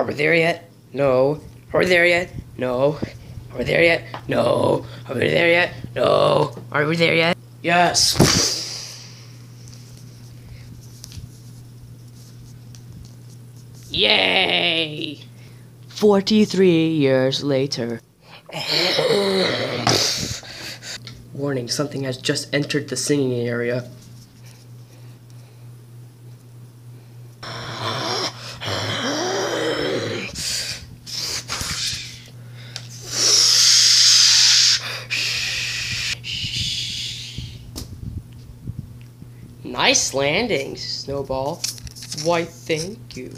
Are we there yet? No. Are we there yet? No. Are we there yet? No. Are we there yet? No. Are we there yet? Yes. Yay! 43 years later. Warning, something has just entered the singing area. Nice landing, Snowball. Why, thank you.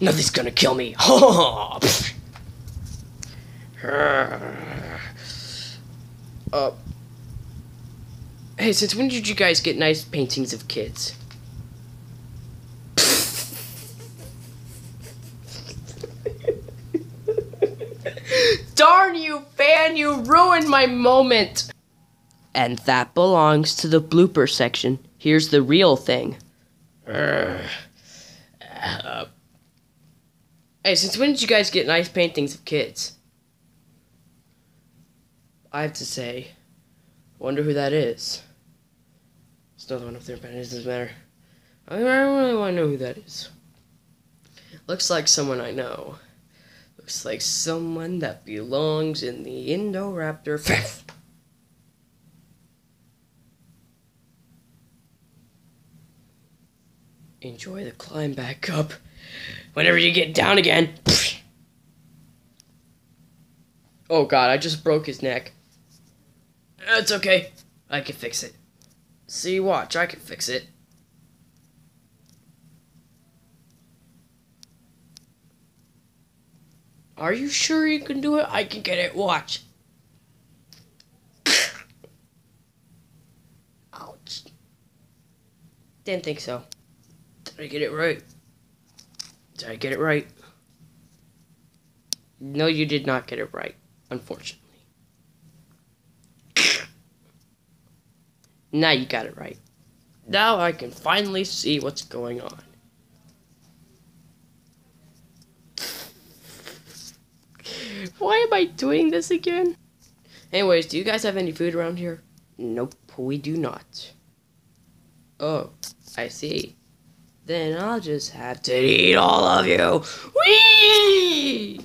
Nothing's gonna kill me. uh, hey, since when did you guys get nice paintings of kids? Darn you, fan, you ruined my moment! And that belongs to the blooper section. Here's the real thing. Uh, hey, since when did you guys get nice paintings of kids? I have to say, wonder who that is. It's another one up there, but it doesn't matter. I don't really want to know who that is. Looks like someone I know. Looks like someone that belongs in the Indoraptor Fifth. Enjoy the climb back up. Whenever you get down again. Oh god, I just broke his neck. It's okay. I can fix it. See, watch, I can fix it. Are you sure you can do it? I can get it. Watch. Ouch. Didn't think so. Did I get it right? Did I get it right? No, you did not get it right, unfortunately. Now you got it right. Now I can finally see what's going on. Why am I doing this again? Anyways, do you guys have any food around here? Nope, we do not. Oh, I see. Then I'll just have to eat all of you. Whee!